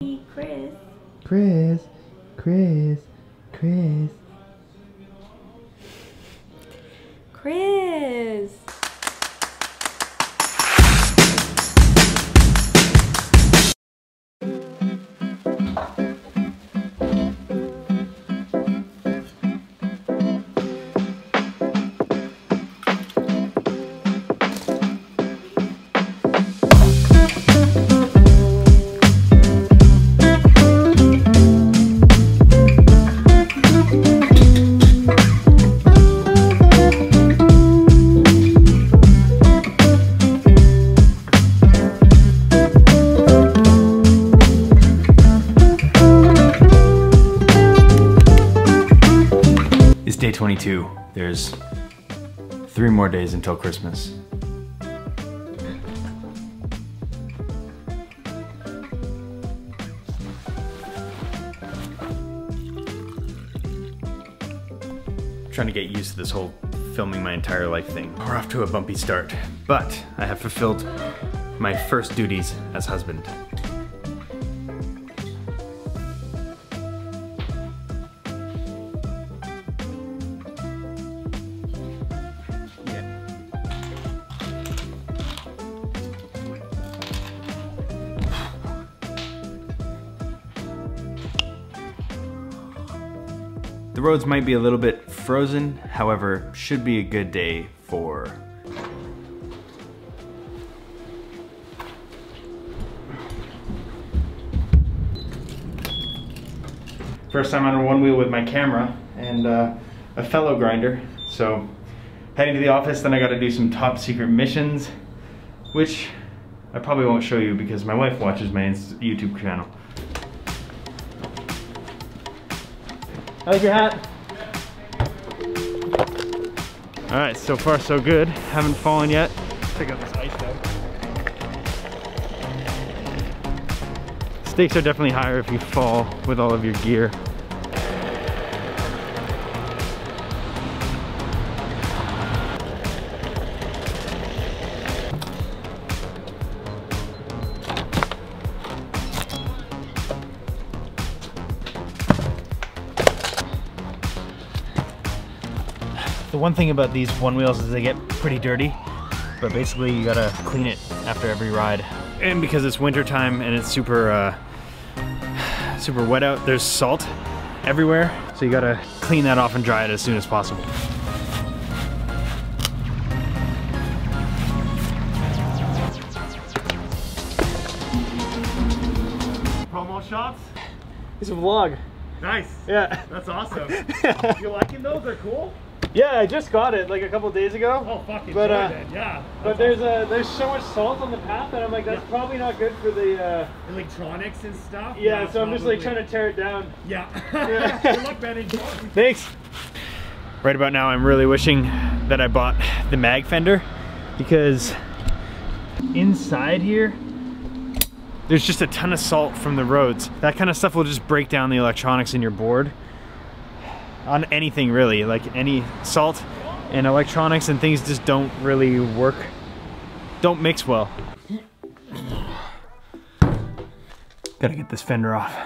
Chris. Chris, Chris, Chris. Chris. It's day 22. There's three more days until Christmas. Trying to get used to this whole filming my entire life thing. We're off to a bumpy start, but I have fulfilled my first duties as husband. The roads might be a little bit frozen, however, should be a good day for First time on a Onewheel with my camera and uh, a fellow grinder. So heading to the office, then I gotta do some top secret missions, which I probably won't show you because my wife watches my YouTube channel. I like your hat. All right, so far so good. Haven't fallen yet. Check out this ice though. Stakes are definitely higher if you fall with all of your gear. The one thing about these Onewheels is they get pretty dirty, but basically you gotta clean it after every ride. And because it's winter time and it's super, uh, super wet out, there's salt everywhere, so you gotta clean that off and dry it as soon as possible. Promo shots? It's a vlog. Nice. Yeah. That's awesome. you liking those? They're cool? Yeah, I just got it like a couple days ago. Oh, fucking But, uh, it. Yeah. But there's uh, there's so much salt on the path that I'm like, that's probably not good for the. Uh, electronics and stuff. yeah, so I'm just like trying to tear it down. Yeah. Yeah. Good luck, Benny. Thanks. Right about now, I'm really wishing that I bought the mag fender because inside here, there's just a ton of salt from the roads. That kind of stuff will just break down the electronics in your board. On anything really, like any salt and electronics and things just don't really work, don't mix well. Gotta get this fender off.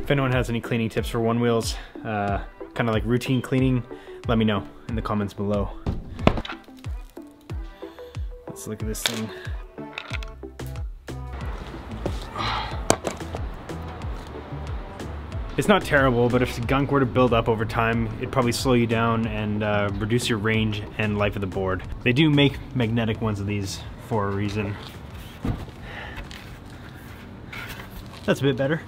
If anyone has any cleaning tips for Onewheels, uh, kind of like routine cleaning, let me know in the comments below. Let's look at this thing. It's not terrible, but if the gunk were to build up over time, it'd probably slow you down and uh, reduce your range and life of the board. They do make magnetic ones of these for a reason. That's a bit better.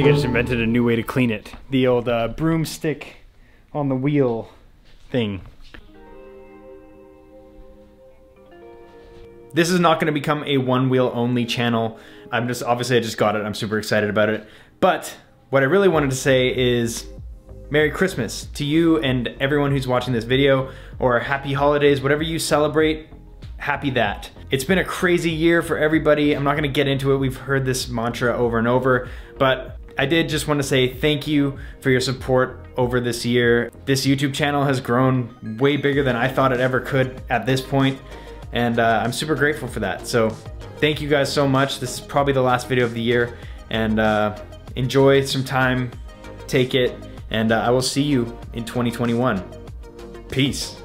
Think I just invented a new way to clean it. The old uh, broomstick on the wheel thing. this is not gonna become a Onewheel only channel. I'm just, obviously I just got it, I'm super excited about it. But what I really wanted to say is Merry Christmas to you and everyone who's watching this video, or Happy Holidays, whatever you celebrate, happy that. It's been a crazy year for everybody. I'm not gonna get into it. We've heard this mantra over and over, but I did just want to say thank you for your support over this year. This YouTube channel has grown way bigger than I thought it ever could at this point, and uh, I'm super grateful for that. So thank you guys so much. This is probably the last video of the year, and uh, enjoy some time, take it, and uh, I will see you in 2021. Peace.